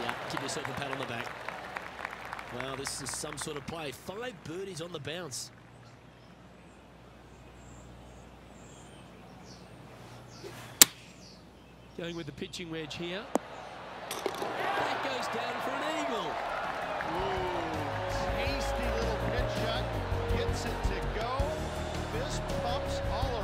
Yeah, give yourself a pat on the back. Wow, this is some sort of play. Five birdies on the bounce. Going with the pitching wedge here. That goes down for an eagle. Ooh, tasty little pitch shot. Gets it to go. Fist pumps all around.